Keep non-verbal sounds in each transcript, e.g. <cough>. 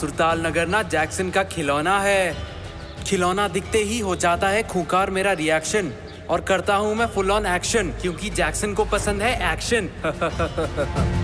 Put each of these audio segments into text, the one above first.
सुरताल नगर ना जैक्सन का खिलौना है। खिलौना दिखते ही हो जाता है खूंखार मेरा रिएक्शन और करता हूँ मैं फुल ऑन एक्शन क्योंकि जैक्सन को पसंद है एक्शन <laughs>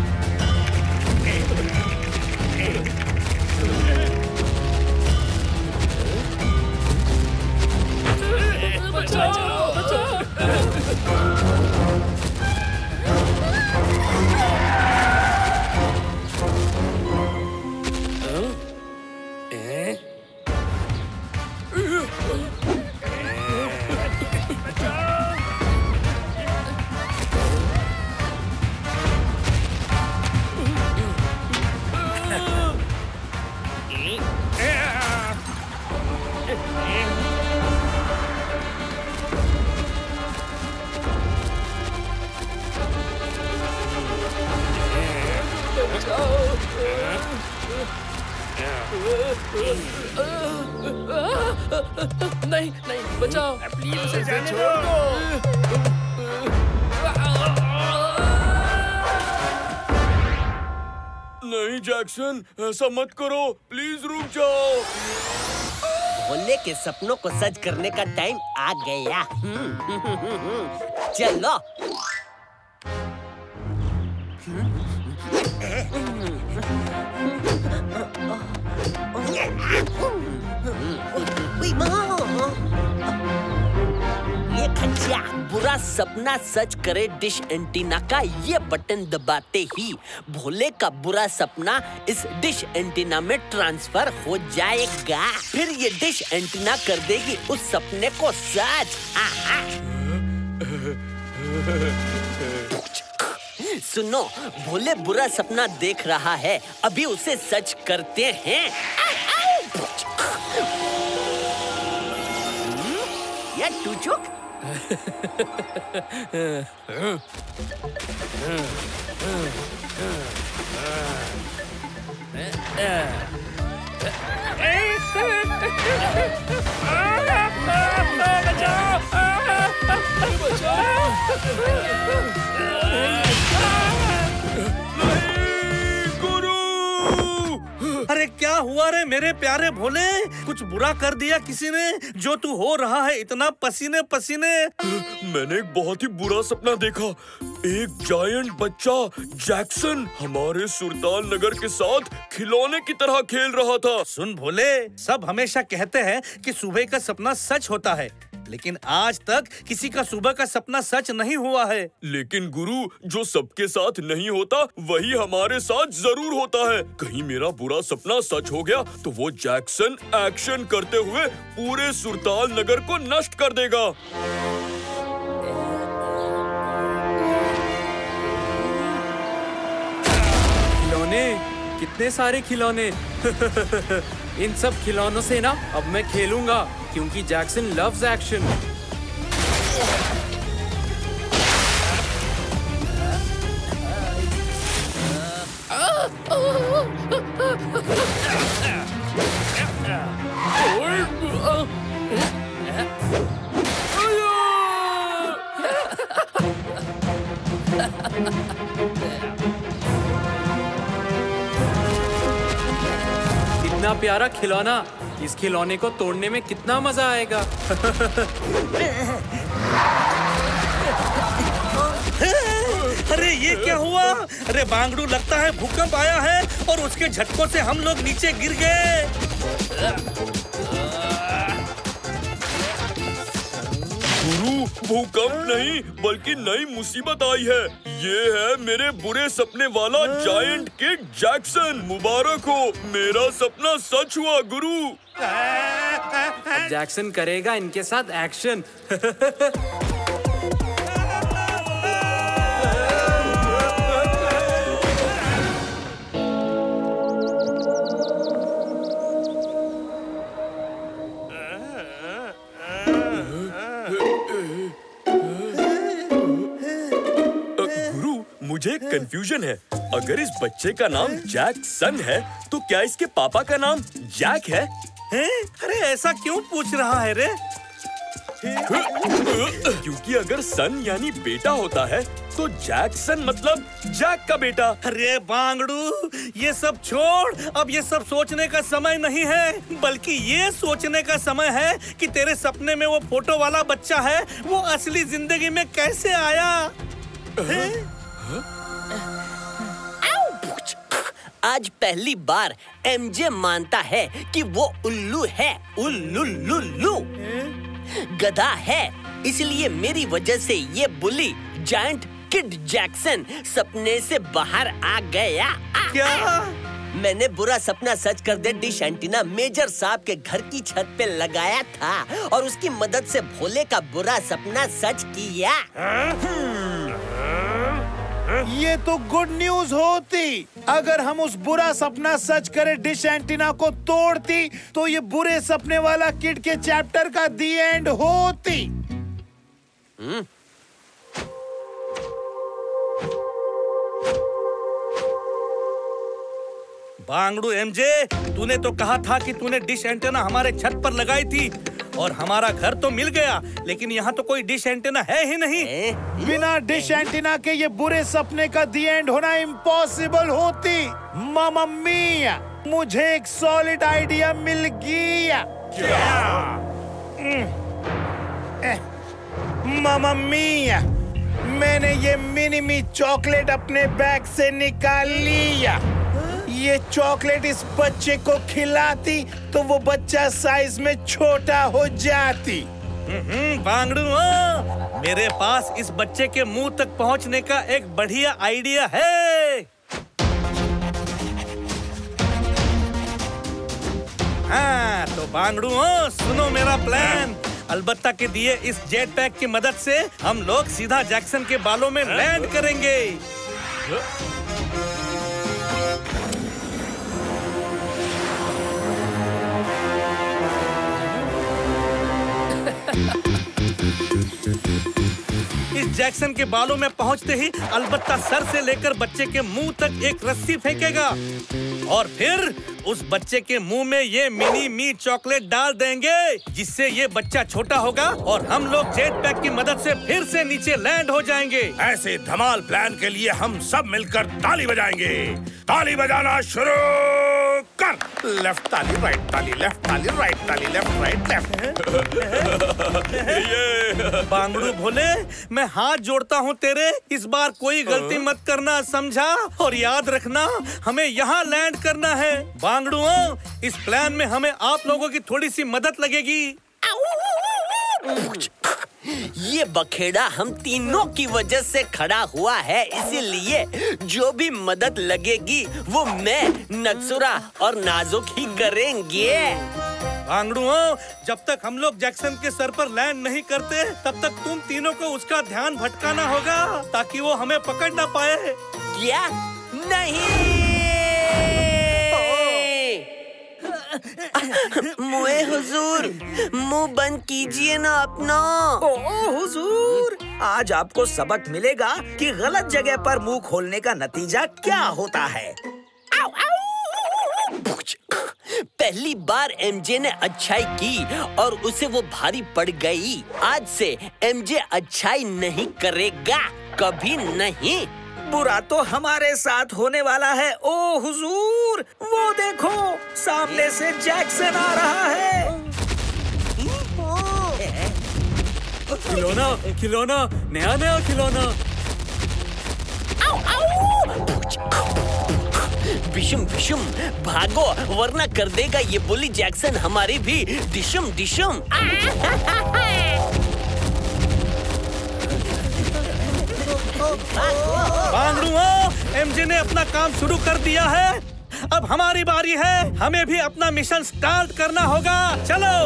नहीं नहीं बचाओ। प्लीज़ उसे छोड़ दो। नहीं जैक्सन ऐसा मत करो। प्लीज़ रुक जाओ। भोले के सपनों को सच करने का टाइम आ गया। हम्म, चलो बुरा सपना सच करे डिश एंटीना का ये बटन दबाते ही भोले का बुरा सपना इस डिश एंटीना में ट्रांसफ़र हो जाएगा। फिर ये डिश एंटीना कर देगी उस सपने को सच। सुनो, भोले बुरा सपना देख रहा है, अभी उसे सच करते हैं। या टूचुक। अरे क्या हुआ रे? मेरे प्यारे भोले कुछ बुरा कर दिया किसी ने जो तू हो रहा है? इतना पसीने पसीने। मैंने एक बहुत ही बुरा सपना देखा। एक जायंट बच्चा जैक्सन हमारे सुरताल नगर के साथ खिलौने की तरह खेल रहा था। सुन भोले सब हमेशा कहते हैं कि सुबह का सपना सच होता है। लेकिन आज तक किसी का सुबह का सपना सच नहीं हुआ है। लेकिन गुरु, जो सबके साथ नहीं होता, वही हमारे साथ ज़रूर होता है। कहीं मेरा बुरा सपना सच हो गया तो वो जैक्सन एक्शन करते हुए पूरे सुरताल नगर को नष्ट कर देगा। कितने सारे खिलौने? <laughs> इन सब खिलौनों से ना अब मैं खेलूँगा, क्योंकि जैक्सन लव्स एक्शन कितना प्यारा खिलौना। इस खिलौने को तोड़ने में कितना मज़ा आएगा। अरे ये क्या हुआ? अरे बांगड़ू लगता है भूकंप आया है और उसके झटकों से हम लोग नीचे गिर गए। गुरु भूकंप नहीं बल्कि नई मुसीबत आई है। ये है मेरे बुरे सपने वाला जायंट किड जैक्सन मुबारक हो मेरा सपना सच हुआ गुरु। <laughs> अब जैक्सन करेगा इनके साथ एक्शन <laughs> कंफ्यूजन है। अगर इस बच्चे का नाम जैक्सन है तो क्या इसके पापा का नाम जैक है? हैं? अरे ऐसा क्यों पूछ रहा है रे? क्योंकि अगर सन यानी बेटा होता है तो जैक्सन मतलब जैक का बेटा। अरे बांगड़ू ये सब छोड़। अब ये सब सोचने का समय नहीं है बल्कि ये सोचने का समय है कि तेरे सपने में वो फ़ोटो वाला बच्चा है वो असली ज़िंदगी में कैसे आया? आज पहली बार एमजे मानता है कि वो उल्लू है। उल्लू लुल्लू गधा है। इसलिए मेरी वजह से ये बुली जायंट किड जैक्सन सपने से बाहर आ गया। क्या? मैंने बुरा सपना सच कर दे डिश एंटीना मेजर साहब के घर की छत पे लगाया था और उसकी मदद से भोले का बुरा सपना सच किया। ये तो गुड न्यूज़ होती। अगर हम उस बुरा सपना सच करे डिश एंटीना को तोड़ती तो ये बुरे सपने वाला किड के चैप्टर का दी एंड होती। बांगड़ू एमजे तूने तो कहा था कि तूने डिश एंटेना हमारे छत पर लगाई थी। और हमारा घर तो मिल गया लेकिन यहाँ तो कोई डिश एंटेना है ही नहीं। ए? बिना डिश एंटीना के ये बुरे सपने का दी एंड होना इम्पॉसिबल होती। मम्मी मुझे एक सॉलिड आइडिया मिल गया। मामा मिया मैंने ये मिनी मी चॉकलेट अपने बैग से निकाल लिया। ये चॉकलेट इस बच्चे को खिलाती तो वो बच्चा साइज़ में छोटा हो जाती। हम्म, बांगड़ू हाँ। मेरे पास इस बच्चे के मुँह तक पहुँचने का एक बढ़िया आइडिया है। हाँ तो बांगड़ू हाँ, सुनो मेरा प्लान। अलबत्ता के दिए इस जेट पैक की मदद से हम लोग सीधा जैक्सन के बालों में लैंड करेंगे। इस जैक्सन के बालों में पहुँचते ही अलबत्ता सर से लेकर बच्चे के मुँह तक एक रस्सी फेंकेगा। और फिर उस बच्चे के मुँह में ये मिनी मी चॉकलेट डाल देंगे, जिससे ये बच्चा छोटा होगा और हम लोग जेट पैक की मदद से फिर से नीचे लैंड हो जाएँगे। ऐसे धमाल प्लान के लिए हम सब मिलकर ताली बजाएँगे। ताली बजाना शुरू! कर। लेफ़्ट ताली राइट ताली लेफ़्ट ताली राइट ताली लेफ़्ट राइट लेफ़्ट ये। बांगड़ू भोले मैं हाथ जोड़ता हूँ तेरे। इस बार कोई गलती मत करना समझा? और याद रखना हमें यहाँ लैंड करना है। बांगड़ू इस प्लान में हमें आप लोगों की थोड़ी सी मदद लगेगी। ये बखेड़ा हम तीनों की वजह से खड़ा हुआ है इसीलिए जो भी मदद लगेगी वो मैं नक्सुरा और नाजुक ही करेंगे। बांगड़ू जब तक हम लोग जैक्सन के सर पर लैंड नहीं करते तब तक तुम तीनों को उसका ध्यान भटकाना होगा ताकि वो हमें पकड़ ना पाए। क्या? नहीं! मुए हुजूर मुँह बंद कीजिए ना अपना। ओ हुजूर आज आपको सबक मिलेगा कि गलत जगह पर मुँह खोलने का नतीजा क्या होता है। पहली बार एमजे ने अच्छाई की और उसे वो भारी पड़ गई। आज से एमजे अच्छाई नहीं करेगा। कभी नहीं। बुरा तो हमारे साथ होने वाला है। ओ हुजूर वो देखो सामने से जैक्सन आ रहा है। खिलौना खिलौना नया नया खिलौना। विषम विषम भागो वरना कर देगा ये बुली जैक्सन हमारी भी। डिशम डिशम <laughs> बांगड़ू एमजे ने अपना काम शुरू कर दिया है। अब हमारी बारी है। हमें भी अपना मिशन स्टार्ट करना होगा। चलो।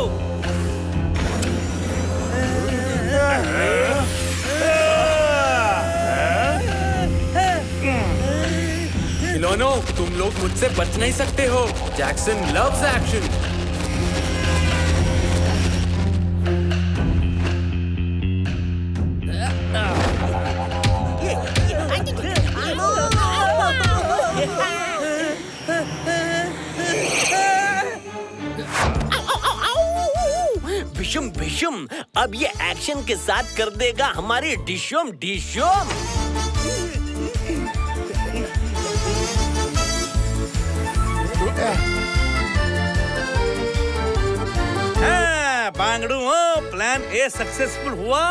खिलौनों तुम लोग मुझसे बच नहीं सकते हो। जैक्सन लव्स एक्शन बिशुम बिशुम अब ये एक्शन के साथ कर देगा हमारी डिशुम डिशुम। हाँ, बांगड़ू प्लान ए सक्सेसफुल हुआ।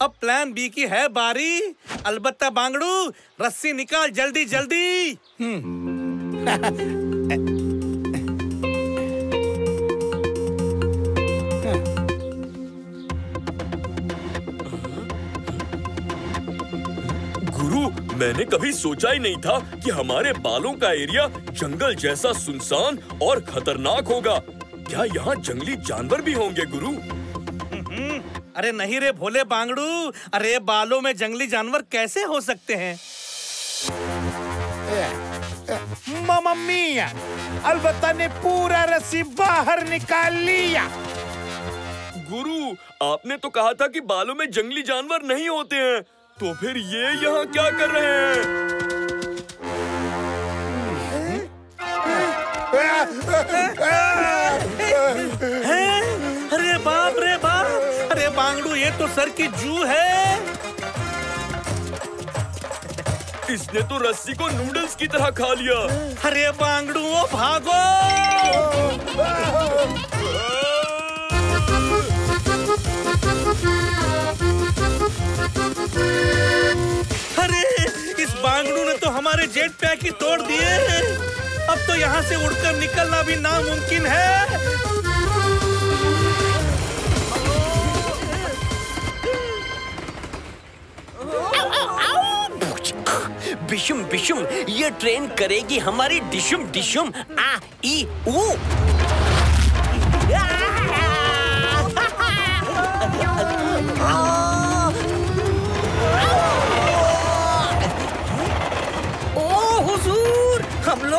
अब प्लान बी की है बारी। अलबत्ता बांगड़ू रस्सी निकाल जल्दी जल्दी। <laughs> मैंने कभी सोचा ही नहीं था कि हमारे बालों का एरिया जंगल जैसा सुनसान और खतरनाक होगा। क्या यहाँ जंगली जानवर भी होंगे गुरु? <laughs> अरे नहीं रे भोले बांगड़ू। अरे बालों में जंगली जानवर कैसे हो सकते हैं? मामा मिया अलबत्ता ने पूरा रस्सी बाहर निकाल लिया। गुरु आपने तो कहा था कि बालों में जंगली जानवर नहीं होते हैं। तो फिर ये यहाँ क्या कर रहे हैं? अरे बाप रे बाप! अरे बांगड़ू ये तो सर की जू है। इसने तो रस्सी को नूडल्स की तरह खा लिया। अरे बांगड़ू भागो! तो जेट पैक ही तोड़ दिए अब तो यहाँ से उड़कर निकलना भी नामुमकिन है। बिशुम बिशुम, ये ट्रेन करेगी हमारी डिशुम डिशुम, आ, ई, ऊ।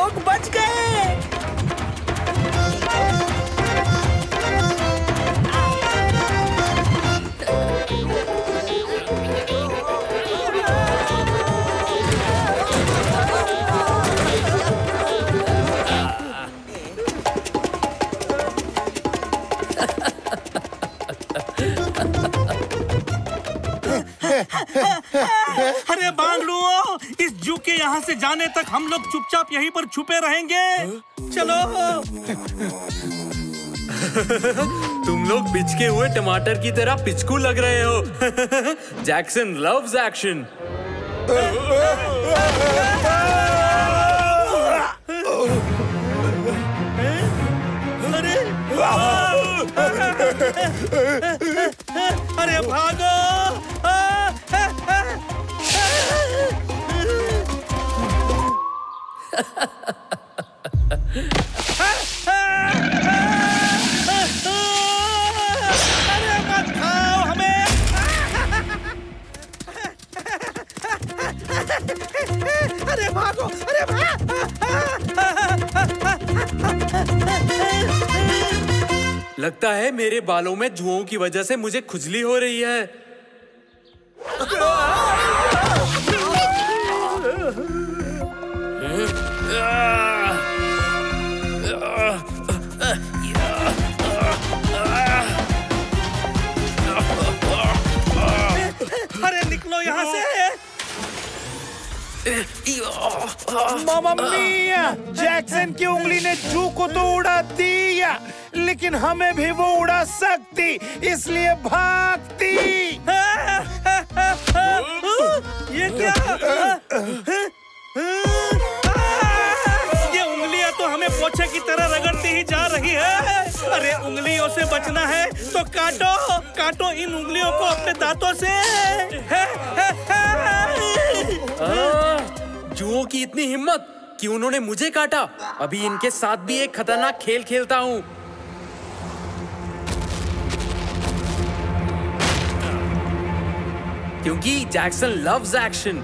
लोग बच गए यहाँ से जाने तक हम लोग चुपचाप यहीं पर छुपे रहेंगे। चलो। तुम लोग पिचके हुए टमाटर की तरह पिचकू लग रहे हो। <laughs> जैक्सन लव्स एक्शन <laughs> बालों में जुओं की वजह से मुझे खुजली हो रही है। अरे निकलो यहाँ से। मामा मिया जैक्सन की उंगली ने जू को तो उड़ा दिया लेकिन हमें भी वो उड़ा सकती, इसलिए भागती। ये क्या? ये उंगलियाँ तो हमें पोछे की तरह रगड़ती ही जा रही है। अरे, उंगलियों से बचना है तो काटो काटो इन उंगलियों को अपने दांतों से। जुओं की इतनी हिम्मत, कि उन्होंने मुझे काटा। अभी इनके साथ भी एक खतरनाक खेल खेलता हूँ। क्योंकि जैक्सन लव्स एक्शन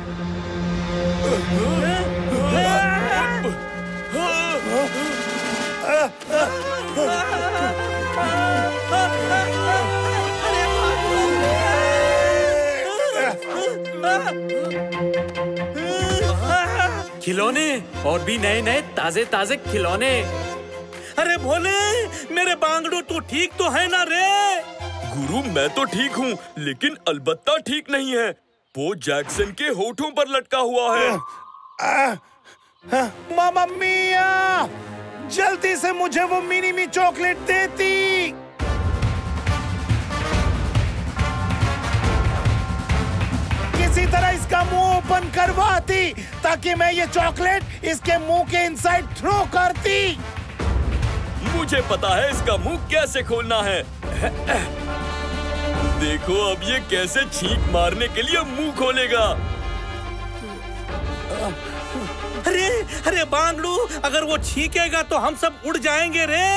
खिलौने और भी नए नए ताजे ताजे खिलौने। अरे भोले, मेरे बांगड़ू तू ठीक तो है ना रे? गुरु, मैं तो ठीक हूँ, लेकिन अलबत्ता ठीक नहीं है। वो जैक्सन के होठों पर लटका हुआ है। मामा मिया, जल्दी से मुझे वो मिनी मी चॉकलेट देती किसी तरह इसका मुँह ओपन करवाती ताकि मैं ये चॉकलेट इसके मुँह के इनसाइड थ्रो करती मुझे पता है इसका मुँह कैसे खोलना है। देखो अब ये कैसे छींक मारने के लिए मुँह खोलेगा। अरे अरे बांगड़ू, अगर वो छींकेगा तो हम सब उड़ जाएँगे रे।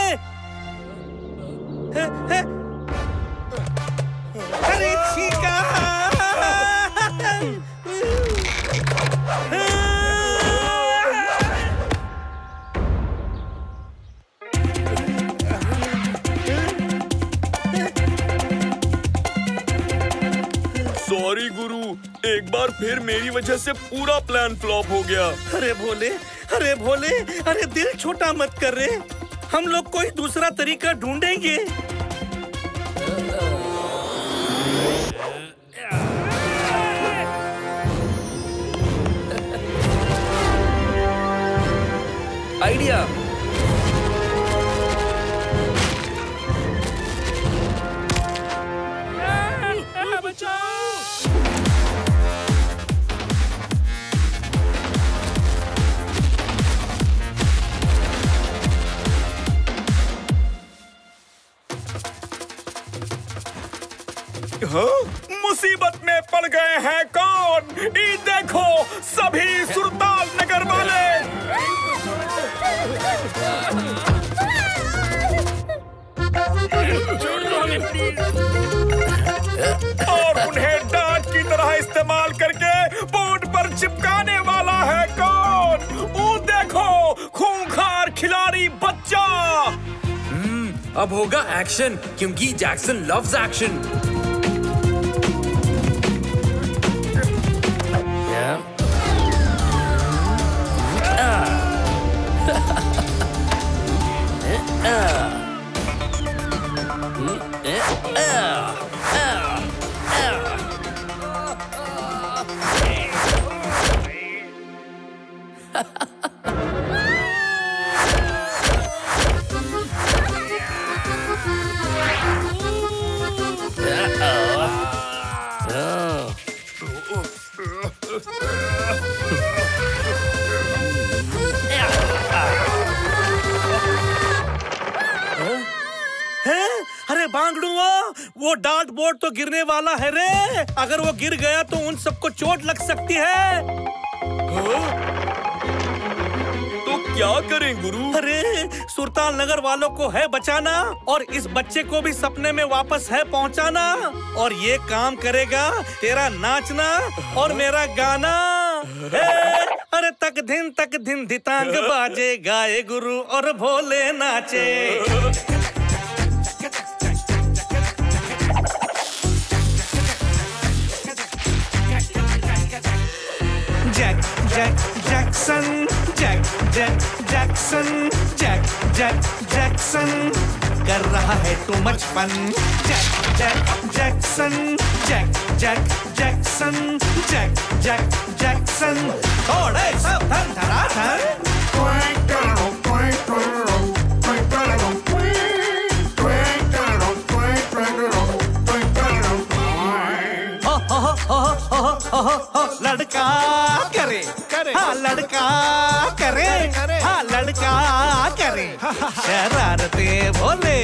अरे, छींका। गुरु एक बार फिर मेरी वजह से पूरा प्लान फ्लॉप हो गया। अरे भोले अरे भोले, अरे दिल छोटा मत कर रे। हम लोग कोई दूसरा तरीका ढूंढेंगे। आइडिया मुसीबत में पड़ गए हैं कौन? ई देखो, सभी सुरताल नगर वाले। और उन्हें डांट की तरह इस्तेमाल करके बोर्ड पर चिपकाने वाला है कौन? वो देखो, खूंखार खिलाड़ी बच्चा। अब होगा एक्शन, क्योंकि जैक्सन लव्स एक्शन तो गिरने वाला है रे। अगर वो गिर गया तो उन सबको चोट लग सकती है। तो क्या करें गुरु? अरे सुरताल नगर वालों को है बचाना और इस बच्चे को भी सपने में वापस है पहुंचाना। और ये काम करेगा तेरा नाचना और मेरा गाना। अरे तक दिन तक दिन दितांग बाजे गाए गुरु और भोले नाचे। Jack Jackson, Jack Jack Jackson, Jack Jack Jackson, कर रहा है too much fun Jack Jack Jackson Jack Jack Jackson Jack Jack Jackson थोड़े सब धन धरा धन. लड़का करे। करे। हाँ लड़का करे। हाँ लड़का करे। शरारते बोले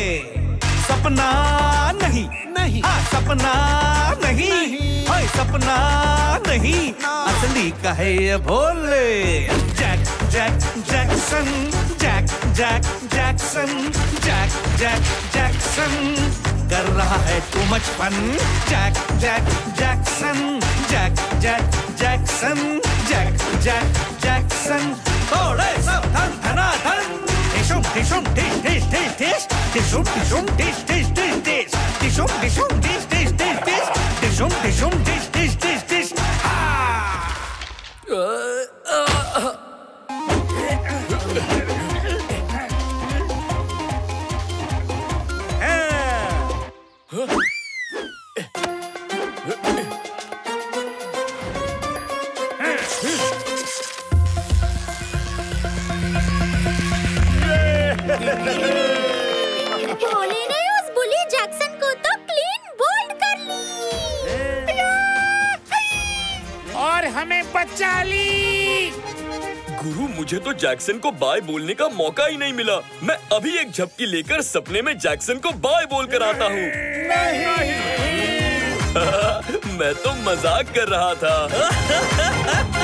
सपना नहीं। नहीं। हाँ सपना नहीं। हाय सपना नहीं। असली कहे ये भोले Jack Jack Jackson Jack Jack Jackson Jack Jack Jackson. कर रहा है too much fun Jack Jack Jackson. Jack Jack Jackson Jack Jack Jackson थोड़े सब धन धना धन टिशुम टिशुम टिश टिश टिश टिश टिशुम टिशुम टिश टिश टिश टिश टिशुम टिशुम टिश टिश टिश टिश टिशुम टिशुम टिश टिश टिश टिश भोले ने उस बुली जैक्सन को तो क्लीन बोल्ड कर ली। और हमें बचा ली। गुरु मुझे तो जैक्सन को बाय बोलने का मौका ही नहीं मिला। मैं अभी एक झपकी लेकर सपने में जैक्सन को बाय बोल कर आता हूँ। <laughs> मैं तो मज़ाक कर रहा था। <laughs>